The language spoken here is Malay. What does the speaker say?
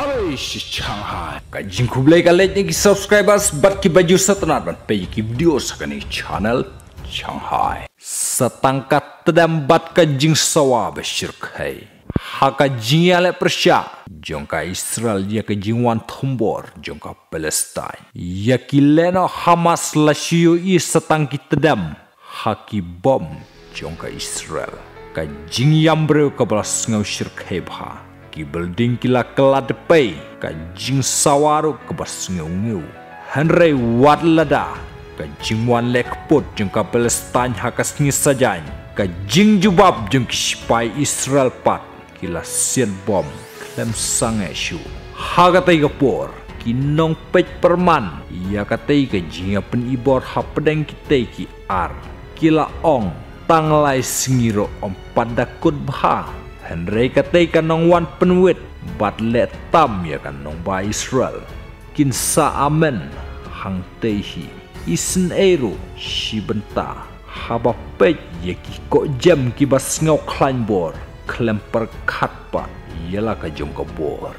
Arishchang Kajing kublai ka late ki subscribers bat ki baju satnarban pe ki video sakani channel Shanghai Satangkat tedam bat kajing sawa besyirk hai Haka jingyale persya Jongka Israel ya ke jingwan tombor Jongka Palestine Ya kileno Hamas lasyo i satangki tedam Haki bom Jongka Israel Kajing yambreu kabalas ngau syirk hai bha building kila kelad pay ka jing sawaru ke ngeu henry wat lada ka jing wan lek pot jeng ka palestine hakas ngi sajan jubab jeng spy israel pat kila sien bom klem sange shu haga tay por ki nong pech perman. Ya ka tay ka jing pen ibor hapdeng ki tay ki ar. Kila ong tanglai singiro om padakut bha Henry katai kanong wan penwit bat le tam ya kanong ba Israel. Kin sa amen hang tehi isen eru si benta. Haba pej ye ki ko jam ki bas ngau klan bor. Klem per khat pa yela ka jong ko bor